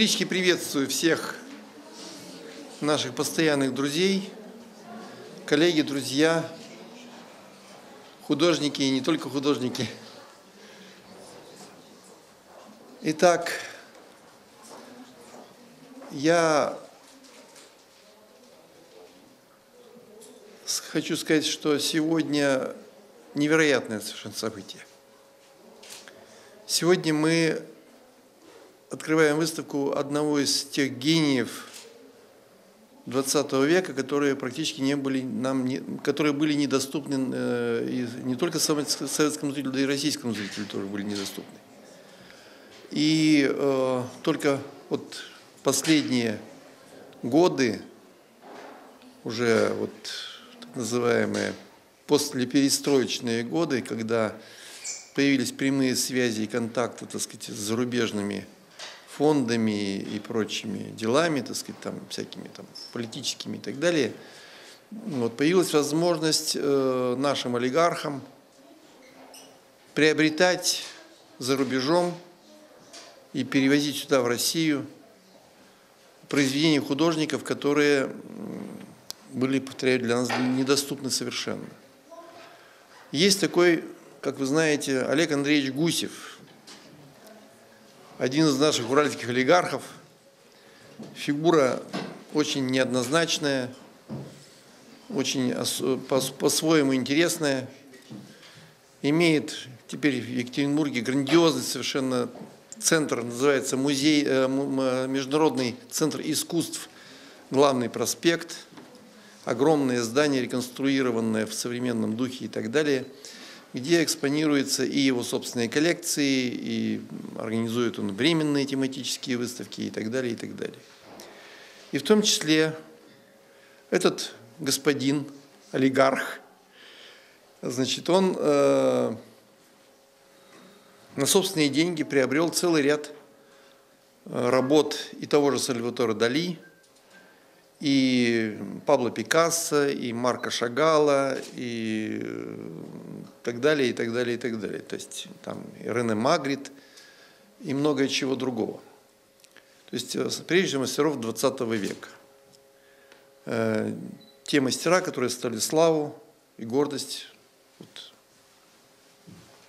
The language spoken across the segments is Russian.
Категорически приветствую всех наших постоянных друзей, коллеги, друзья, художники и не только художники. Итак, я хочу сказать, что сегодня невероятное совершенно событие. Сегодня мы открываем выставку одного из тех гениев 20 века, которые практически не были нам, не, которые были недоступны э, не только советскому зрителю, да и российскому зрителю тоже были недоступны. И э, только вот последние годы, уже вот так называемые послеперестроечные годы, когда появились прямые связи и контакты, так сказать, с зарубежными фондами и прочими делами, так сказать, там, всякими там, политическими и так далее, вот, появилась возможность э, нашим олигархам приобретать за рубежом и перевозить сюда, в Россию, произведения художников, которые были, повторяю, для нас недоступны совершенно. Есть такой, как вы знаете, Олег Андреевич Гусев – один из наших уральских олигархов, фигура очень неоднозначная, очень по-своему интересная, имеет теперь в Екатеринбурге грандиозный совершенно центр, называется музей, э, Международный центр искусств, главный проспект, огромное здание, реконструированное в современном духе и так далее – где экспонируются и его собственные коллекции, и организует он временные тематические выставки и так далее, и так далее. И в том числе этот господин, олигарх, значит, он э, на собственные деньги приобрел целый ряд э, работ и того же Сальватора Дали – и Пабло Пикассо, и Марка Шагала, и так далее, и так далее, и так далее. То есть там и Рене Магрит, и многое чего другого. То есть э, прежде мастеров 20 века. Э, те мастера, которые стали славу и гордость вот,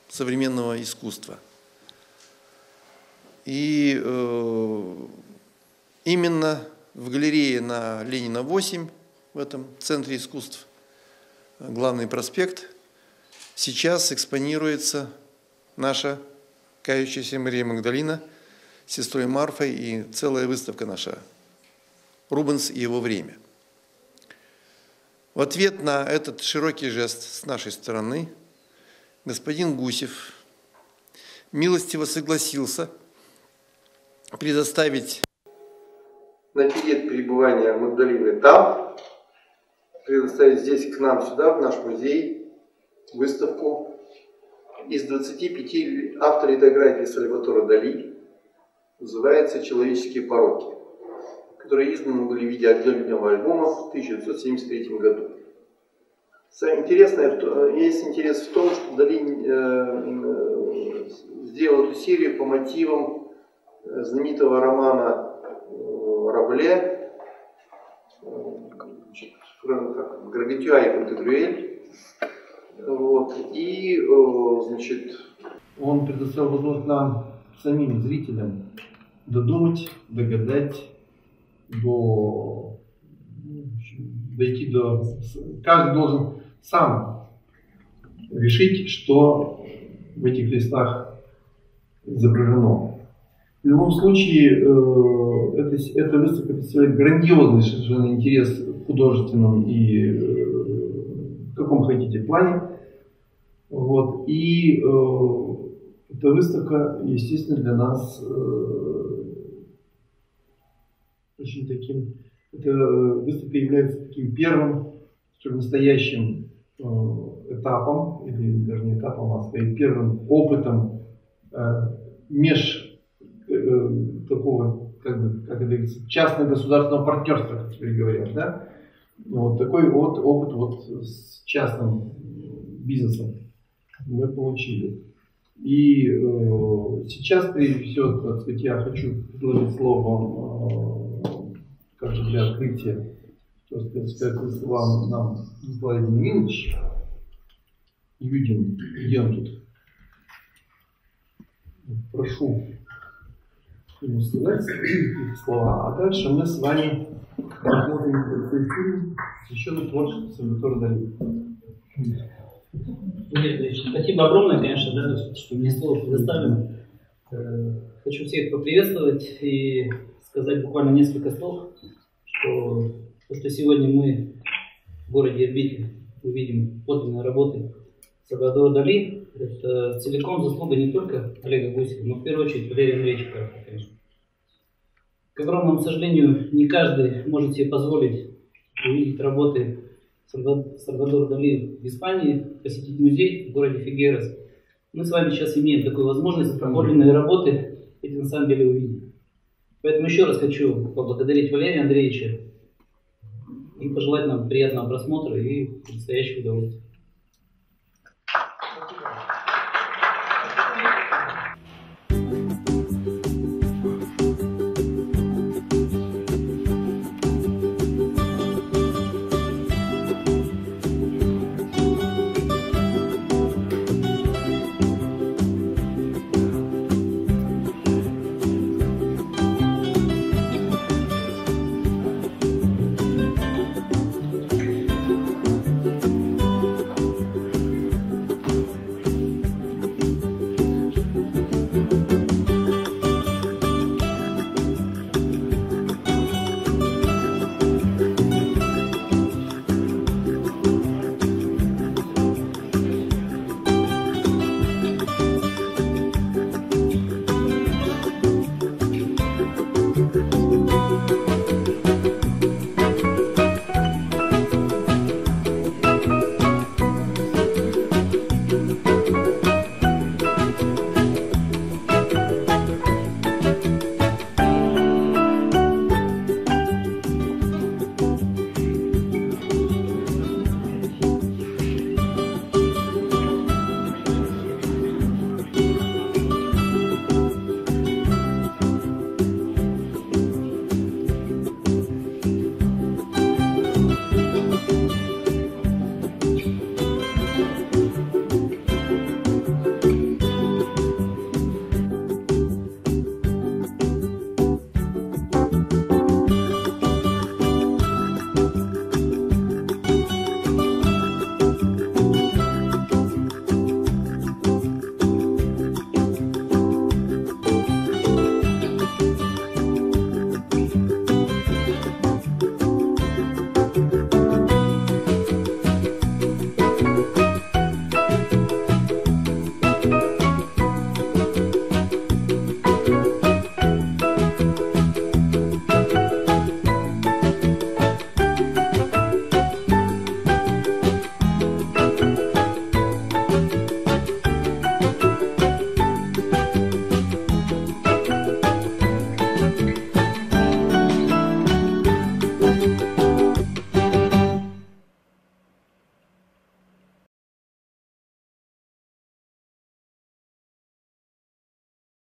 современного искусства. И э, именно в галерее на Ленина 8, в этом центре искусств, главный проспект, сейчас экспонируется наша кающаяся Мария Магдалина с сестрой Марфой и целая выставка наша «Рубенс и его время». В ответ на этот широкий жест с нашей стороны господин Гусев милостиво согласился предоставить на период пребывания Магдалины там, предоставить здесь к нам сюда, в наш музей, выставку из 25 авторов литографии Сальватора Дали, называется «Человеческие пороки», которые изданы были в виде отдельного альбома в 1973 году. Самое интересное, есть интерес в том, что Дали э, э, сделал эту серию по мотивам э, знаменитого романа Рабле, Грагатюа и Пантагрюэль. Вот, и, значит, он предоставил возможность нам, самим зрителям, додумать, догадать, до, дойти до... Каждый должен сам решить, что в этих листах изображено. В любом случае, э, это, эта выставка представляет грандиозный совершенно интерес в художественном и э, в каком хотите плане. Вот. И э, эта выставка, естественно, для нас э, очень таким, эта выставка является таким первым, что настоящим э, этапом, или даже не этапом, а скорее первым опытом э, меж Э, такого, как бы, как это говорится, частно-государственного партнерства, как теперь говорят, да? Вот такой вот опыт вот с частным бизнесом мы получили. И э, сейчас, прежде всего, так сказать, я хочу предложить слово, э, как бы для открытия, так сказать, сказать нам Николай Демьянович Юдин, где он тут? Прошу ему сказать слова, а дальше мы с вами посмотрим фильм «Священное творчество Сальватора Дали». Спасибо огромное, конечно, да, что мне слово предоставлено. Э, хочу всех поприветствовать и сказать буквально несколько слов, что то, что сегодня мы в городе Ирбите увидим подлинные работы Сальвадора Дали, это целиком заслуга не только Олега Гусева, но в первую очередь Валерия Андреевича конечно. К огромному сожалению, не каждый может себе позволить увидеть работы Сальвадора Дали в Испании, посетить музей в городе Фигерас. Мы с вами сейчас имеем такую возможность, подлинные работы эти на самом деле увидеть. Поэтому еще раз хочу поблагодарить Валерия Андреевича и пожелать нам приятного просмотра и предстоящего удовольствия.